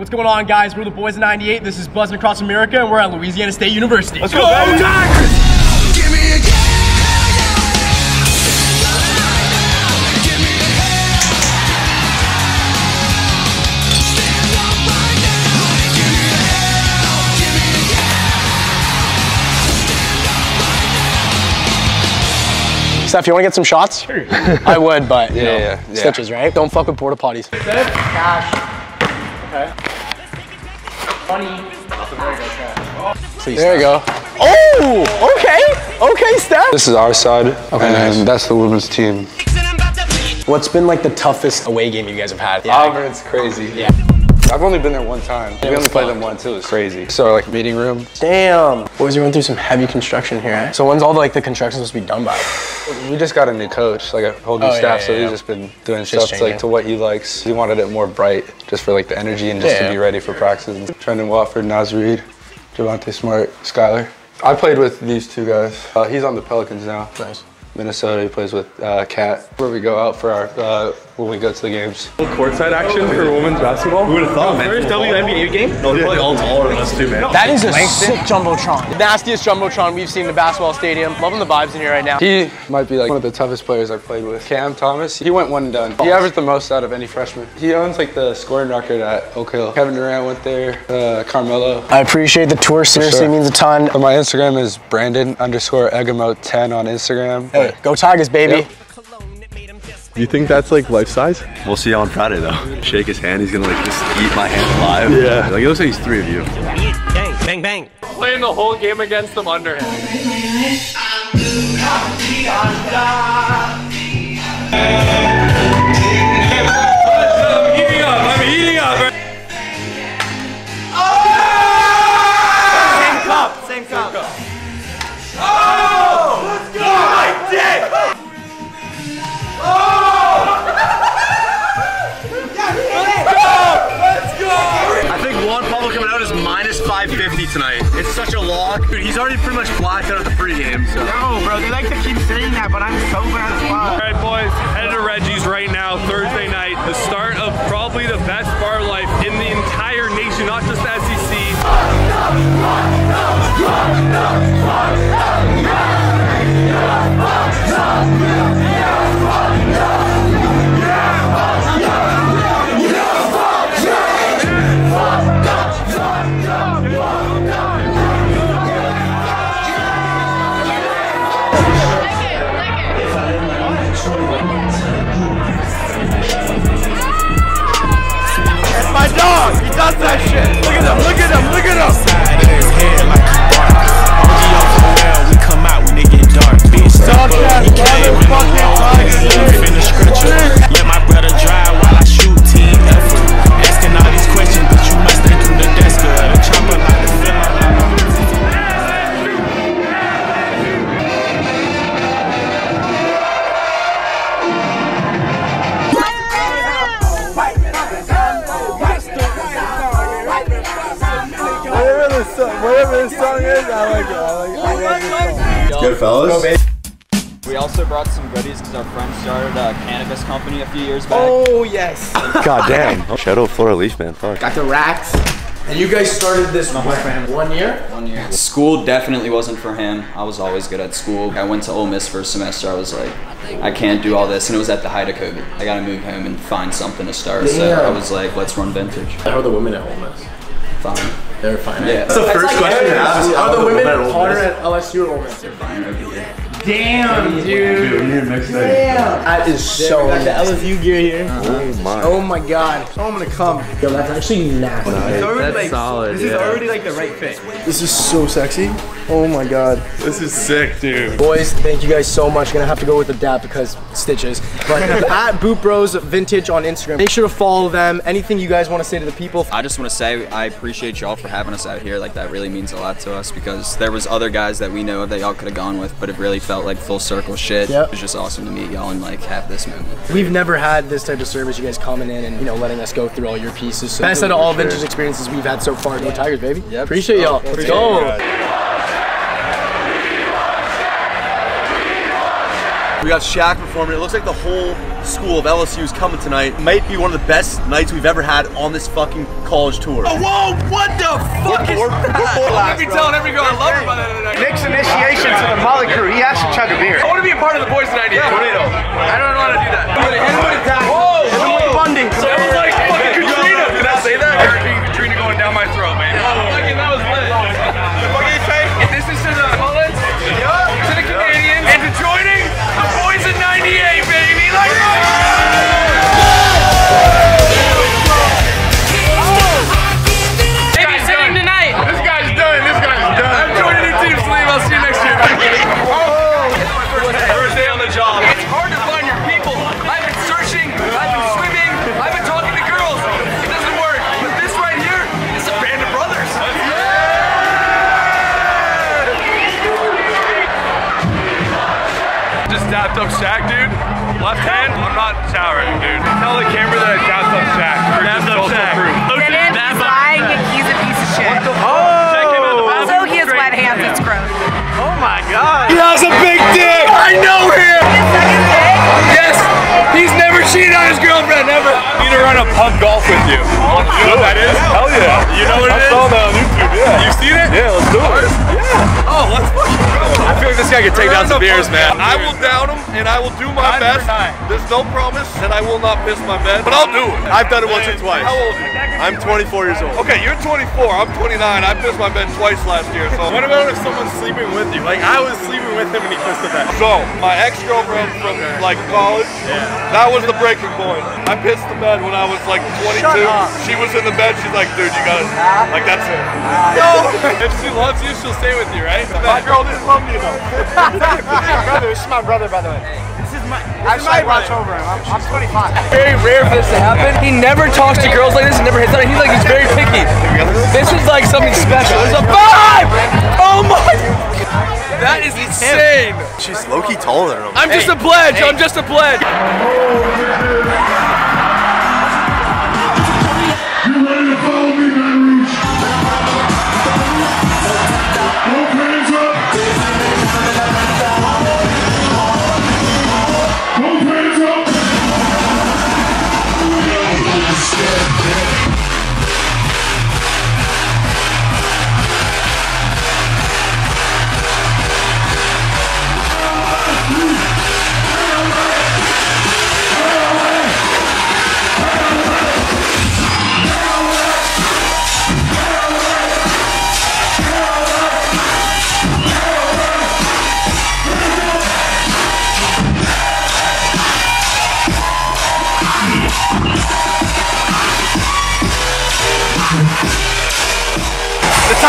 What's going on, guys? We're the boys of 98. This is Buzzin Across America, and we're at Louisiana State University. Let's go, Tigers! Stef, you want to get some shots? Sure. I would, but you know, yeah, yeah. stitches, right? Don't fuck with porta potties. Cash. Please, there you go. Oh, okay, okay, Stef. This is our side, Okay, and nice. that's the women's team. What's been like the toughest away game you guys have had? Oh, Auburn's crazy. Yeah. I've only been there one time. we was only played them once. It was crazy. So like meeting room. Damn. Boys, you went through some heavy construction here, eh? So when's all the, like the construction supposed to be done by? We just got a new coach, like a whole new Oh, staff. yeah, so yeah. he's just been doing Just stuff to, like to what he likes. He wanted it more bright, just for like the energy and just Yeah. to be ready for practices. Trendon Watford, Naz Reid, Javonte Smart, Skyler. I played with these two guys. Uh, he's on the Pelicans now. Nice. Minnesota. He plays with uh, KAT. Where we go out for our uh, when we go to the games. courtside action for women's basketball. Who would have thought, man? First WNBA game? No, they're probably all taller than us too, man. That is a sick jumbotron. The nastiest jumbotron we've seen in the basketball stadium. Loving the vibes in here right now. He might be like one of the toughest players I've played with. Cam Thomas, he went one and done. He averaged the most out of any freshman. He owns like the scoring record at Oak Hill. Kevin Durant went there, uh, Carmelo. I appreciate the tour. Seriously, sure. means a ton. Uh, My Instagram is Brandon underscore Egamo 10 on Instagram. Hey, go Tigers, baby. Yep. You think that's like life size? We'll see on Friday though. Shake his hand. He's gonna like just eat my hand alive. Yeah. Like it looks like he's three of you. Bang, bang, bang. playing the whole game against them underhand. I'm Shout out man. Fuck. Got the racks. And you guys started this one year? One year. School definitely wasn't for him. I was always good at school. I went to Ole Miss for a semester. I was like, I can't do all this, and it was at the height of COVID. I gotta move home and find something to start. So I was like, let's run vintage. How are the women at Ole Miss? Fine. They're fine. Yeah. That's the first question to ask. Are the women At Ole hotter Miss. at LSU or Ole Miss? Damn, dude. Dude, we need to mix that. That is so nasty. LSU gear here. Oh my. Oh my god. Oh, I'm gonna come. Yo, that's actually nasty. That's solid. This is already like the right fit. This is so sexy. Oh my god. This is sick, dude. Boys, thank you guys so much. Gonna have to go with the dap because stitches. But at Boot Bros Vintage on Instagram. Make sure to follow them. Anything you guys want to say to the people? I just want to say I appreciate y'all for having us out here. Like that really means a lot to us because there was other guys that we know of that y'all could have gone with, but it really felt like full circle shit. Yep. It was just awesome to meet y'all and like have this moment. We've never had this type of service. You guys coming in and you know letting us go through all your pieces. So best out of all vintage experiences we've had so far. Go Tigers, baby. Yep. Appreciate y'all. Oh, Let's go. We got Shaq performing. It looks like the whole school of LSU is coming tonight. Might be one of the best nights we've ever had on this fucking college tour. Oh, whoa, what the fuck is that? I've been telling every girl I love her by the end of the night. Nick's initiation to the Molly crew. He has to chug a beer. I want to be a part of the boys tonight. Yeah, Left hand, I'm not showering, dude. Tell the camera that I dapped up Shaq. Dapped up Shaq. Didn't, he's lying, he's a piece of shit. Oh. Also, he has wet hands, it's gross. Oh my god. He has a big dick. I know him. Yes. He's never cheated on his girlfriend, never. Need to run a pub golf with you. You know what that is? Hell yeah. You know what it is? I saw that on YouTube, yeah. You seen it? Yeah, let's do it. Yeah. Oh, let's fucking go. I feel like this guy can take down some beers, man. I will down him and I will do my best. There's no promise and I will not miss my bed, but I'll do it. I've done it once or twice. How old are you? I'm 24 years old. Okay, you're 24. I'm 29. I pissed my bed twice last year. So What about if someone's sleeping with you? Like I was sleeping with him and he pissed the bed. So my ex-girlfriend from like college, Yeah. that was the breaking point. I pissed the bed when I was like 22. She was in the bed. She's like, dude, you gotta, like that's it. No. if she loves you, she'll stay with you, right? My girl didn't love me enough. brother, this is my brother, by the way. This is my. I should watch over him. I'm, I'm 25. very rare for this to happen. He never talks to girls like this and never hits on it. He's like, he's very picky. This is like something special. There's a five! Oh my! That is insane. She's low-key taller than him. I'm just a pledge. I'm just a pledge.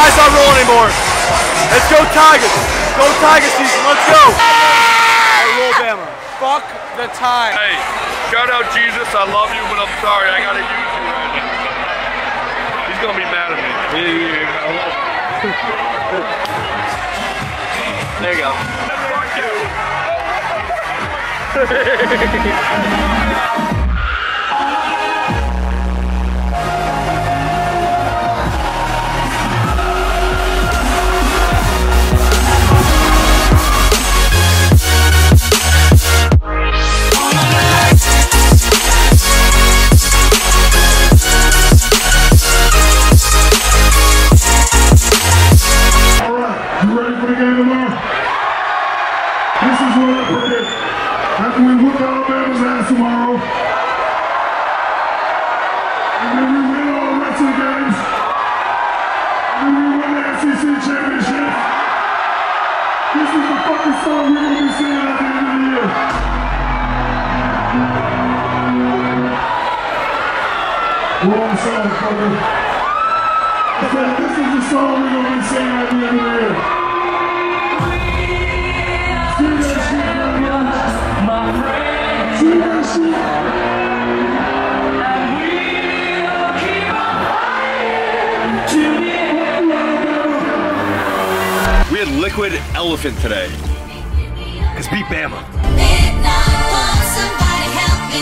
The tie's not rolling anymore. Let's go Tigers. Go Tiger season. Let's go. roll Bama. Fuck the tie. Hey, shout out Jesus. I love you, but I'm sorry. I gotta use you right now. He's gonna be mad at me. There you go. All After we whoop Alabama's ass tomorrow, and then we win all the rest of the games, and then we win the SEC championship, this is the fucking song we're gonna be singing at the end of the year. We're on song, fucker. I said, this is the song we're gonna be singing at the end of the year. We had liquid elephant today. Cause beat Bama.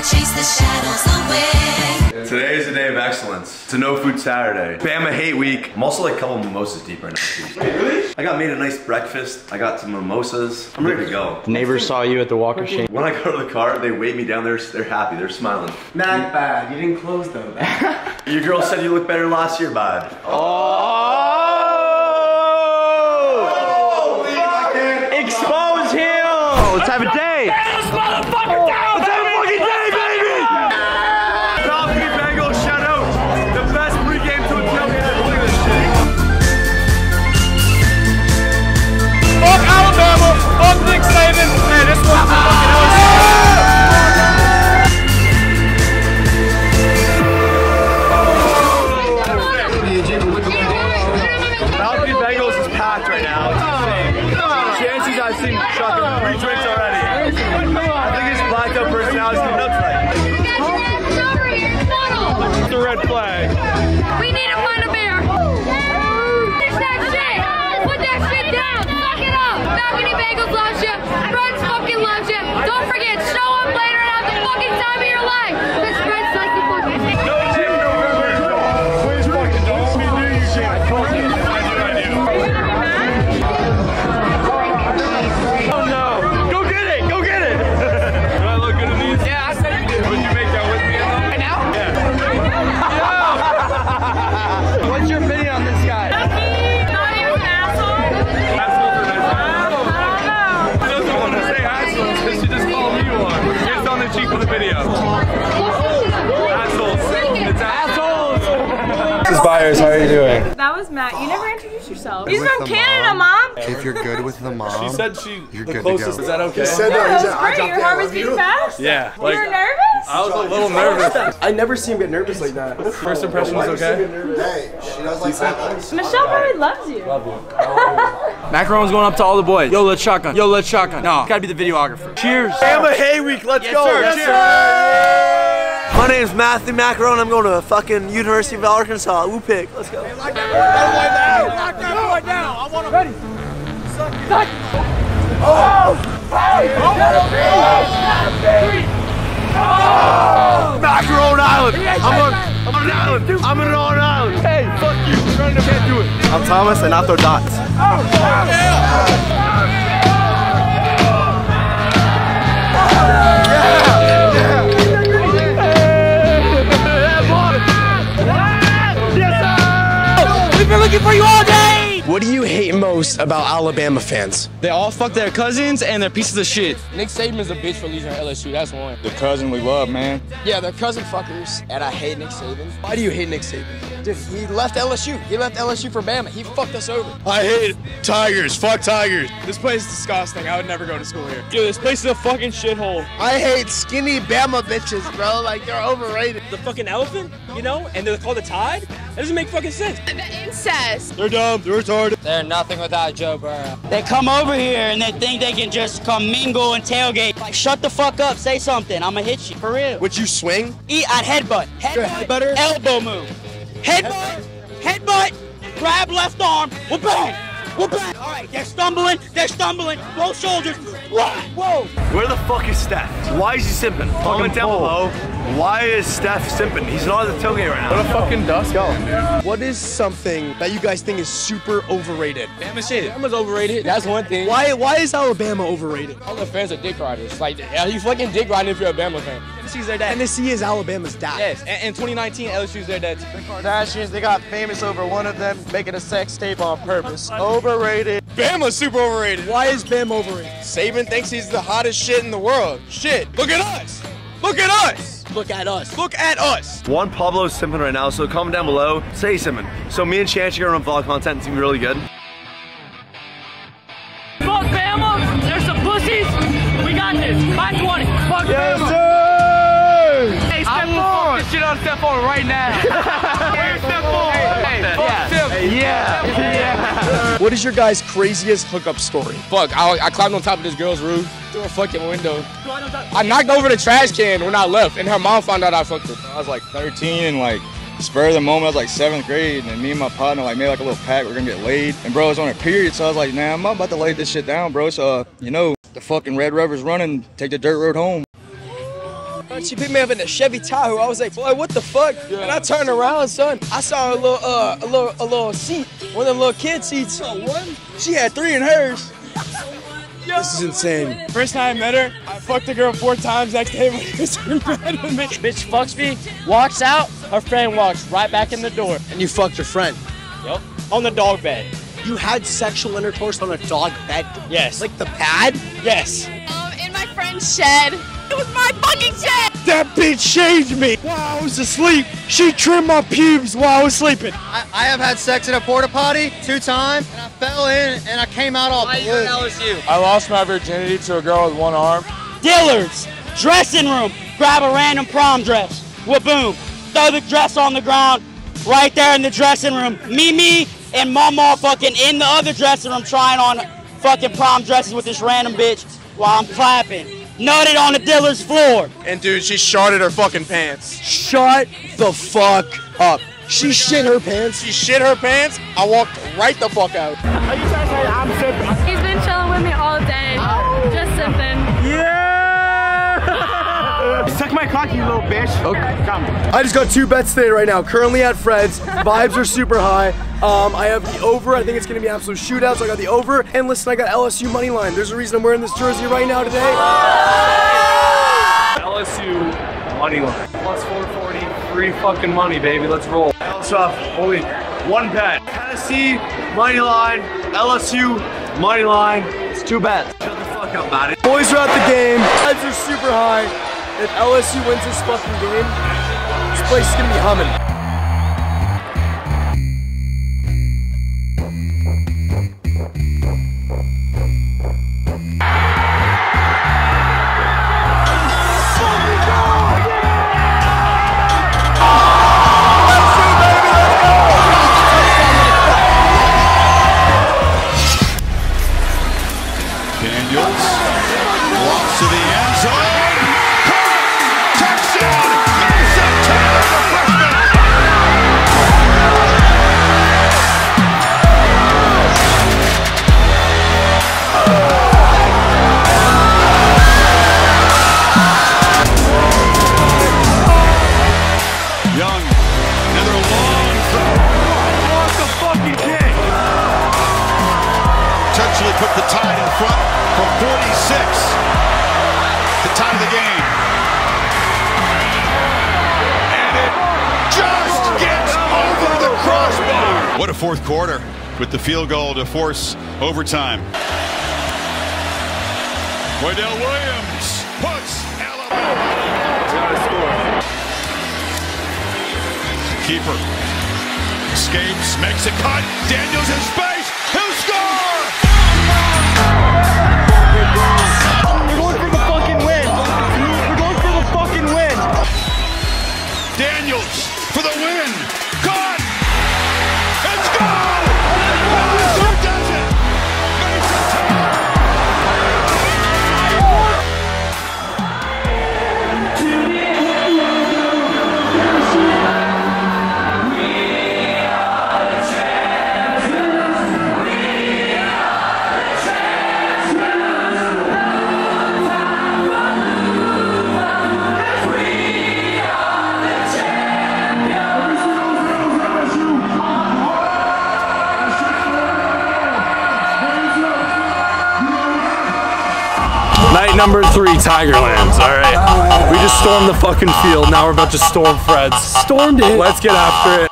Chase the shadows away. Today is a day of excellence. It's a no food Saturday. Bama hate week. I'm also like a couple mimosas deep right now. Wait, really? I got made a nice breakfast. I got some mimosas. I'm ready to go. Neighbors saw you at the Walk of Shame. When I go to the car, they wave me down there. They're happy. They're smiling. Not bad. You didn't close though. Your girl said you looked better last year, bud. Expose This is Byers, how are you doing? That was Matt. You never introduced yourself. He's He's from from Canada, mom. Mom. If you're good with the mom, She said she you're the good closest. to go. Is that okay? He said Yeah, that. He that said, was great. dropped Your heart was beating fast. Yeah. You Like were nervous? I was a little nervous. I never see him get nervous like that. First impression was okay. Hey, she does like that. Michelle probably loves you. Love you. Maccarone's going up to all the boys. Yo, let's shotgun. Yo, let's shotgun. No, gotta be the videographer. Cheers. Bama Hay Week, let's Yes, go. sir. Yes, sir. My name's Matthew Maccarone. I'm going to fucking University of Arkansas. Woo pig. Let's go. Ready? Oh! Maccarone Island. I'm on, I'm on an island. I'm on an island. Hey, fuck you. Can't do it. I'm Thomas, and I throw dots. Oh, We've been looking for you all day. What do you hate most about Alabama fans? They all fuck their cousins and they're pieces of shit. Nick Saban is a bitch for leaving LSU. That's one. The cousin we love, man. Yeah, they're cousin fuckers, and I hate Nick Saban. Why do you hate Nick Saban? Dude, he left LSU. He left LSU for Bama. He fucked us over. I hate Tigers. Fuck Tigers. This place is disgusting. I would never go to school here. Dude, this place is a fucking shithole. I hate skinny Bama bitches, bro. Like, they're overrated. The fucking elephant, you know, and they're called the Tide. That doesn't make fucking sense. The incest. They're dumb. They're retarded. They're nothing without Joe Burrow. They come over here and they think they can just come mingle and tailgate. Like, shut the fuck up, say something. I'ma hit you. For real. Would you swing? Eat, I'd headbutt. Headbutt. Elbow move. Headbutt. Headbutt. Grab left arm. Whoop bang. Whoop bang. All right, they're stumbling. They're stumbling. Both shoulders. Whoa. Whoa. Where the fuck is Stef? Why is he simping? Comment down below. Why is Stef simping? He's not at the tailgate right now. What a fucking dust go. What is something that you guys think is super overrated? Bama shit. Bama's overrated. That's one thing. Why why is Alabama overrated? All the fans are dick riders. Like, are you fucking dick riding if you're a Bama fan? Tennessee's their dad. Tennessee is Alabama's dad. Yes, and in 2019, LSU's their dad. Kardashians, they got famous over one of them making a sex tape on purpose. Overrated. Bama's super overrated. Why is Bama overrated? Saban thinks he's the hottest shit in the world. Shit. Look at us. Look at us. Look at us. Look at us. One Pablo's simping right now, so comment down below. Say he's simping. So me and Chance are gonna run vlog content. It's gonna be really good. Fuck on step on right now. Where's step four? Hey, fuck Tim. Yeah. Yeah. What is your guys' craziest hookup story? Fuck, I, I climbed on top of this girl's roof through a fucking window. I knocked over the trash can when I left, and her mom found out I fucked her. I was like 13 and like spur of the moment, I was like seventh grade, and me and my partner like made like a little pact, we're gonna get laid. And bro, I was on a period, so I was like, nah, I'm about to lay this shit down, bro. So, uh, you know, the fucking Red Rover's running, take the dirt road home. Son. She picked me up in a Chevy Tahoe. I was like, boy, what the fuck? And I turned around, son. I saw a little, uh, a little, a little seat, one of them little kid seats. one? She had three in hers. This is insane. First time I met her, I fucked the girl four times next day when she was in bed with me. Bitch fucks me, walks out, her friend walks right back in the door. And you fucked your friend. Yep. On the dog bed. You had sexual intercourse on a dog bed? Yes. Like the pad? Yes. Um, in my friend's shed. It was my fucking shed! That bitch shaved me while I was asleep. She trimmed my pubes while I was sleeping. I, I have had sex in a porta potty two times, and I fell in and I came out all blue. LSU? I lost my virginity to a girl with one arm. Dillard's dressing room. Grab a random prom dress. Wa-boom. Throw the dress on the ground. Right there in the dressing room. Me, me, and mama fucking in the other dressing room trying on fucking prom dresses with this random bitch while I'm clapping. Nutted on the Dillard's floor. And dude, she sharted her fucking pants. Shut the fuck up. She shit her pants. She shit her pants. I walked right the fuck out. Yeah! Suck my cock, you little bitch. Okay. Come. I just got two bets today right now. Currently at Fred's. Vibes are super high. Um, I have the over. I think it's going to be absolute shootout. So I got the over. And listen, I got LSU money line. There's a reason I'm wearing this jersey right now today. LSU money line. Plus 440, free fucking money, baby. Let's roll. I also have only one bet. Tennessee, money line. LSU, money line. It's two bets. Shut the fuck up about it. Boys are at the game. Vibes are super high. If LSU wins this fucking game, this place is to be humming. Fourth quarter with the field goal to force overtime. Waddell Williams puts Alabama. Keeper escapes, makes a cut. Daniels in space. Number three, Tigerlands. All right. We just stormed the fucking field. Now we're about to storm Fred's. Stormed it. Let's get after it.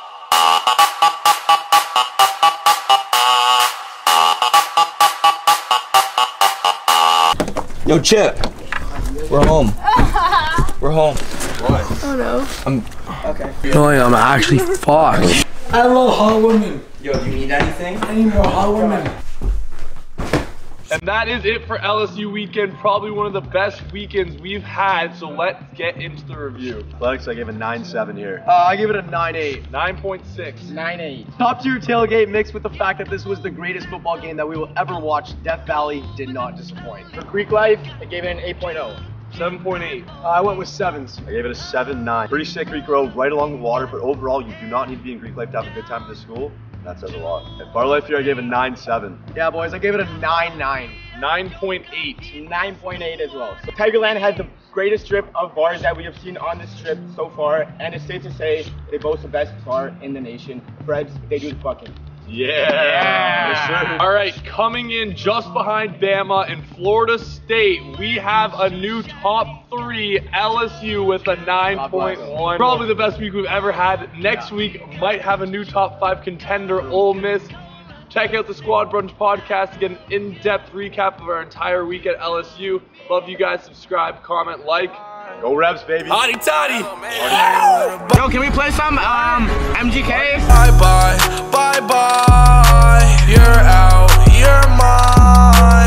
Yo, Chip. We're home. We're home. Oh no. I'm. Okay. Feeling I'm actually fucked. I love hot women. Yo, do you need anything? I need more hot women. And that is it for LSU weekend. Probably one of the best weekends we've had. So let's get into the review. Lex, I gave a 9-7 here. Uh, I give it a 9-8. 9.6. 9-8. Top tier tailgate mixed with the fact that this was the greatest football game that we will ever watch. Death Valley did not disappoint. For Greek life, I gave it an 8.0. 7.8. Uh, I went with sevens. I gave it a 7-9. Pretty sick Greek Road, right along the water, but overall, you do not need to be in Greek life to have a good time at this school. That says a lot. At Bar Life here, I gave it a 9-7. Yeah, boys, I gave it a 9-9. 9.8. 9.8 as well. So Tigerland had the greatest strip of bars that we have seen on this trip so far, and it's safe to say they boast the best bar in the nation. Fred's, they do the fucking. Yeah. All right, coming in just behind Bama in Florida State, we have a new top three three. LSU with a 9.1. Probably the best week we've ever had. Next week might have a new top five contender, Ole Miss. Check out the Squad Brunch podcast to get an in depth recap of our entire week at LSU. Love you guys. Subscribe, comment, like. Go Rebs, baby. Hotty toddy. Oh, Yo, can we play some um, MGK? Bye bye. Bye bye. You're out. You're mine.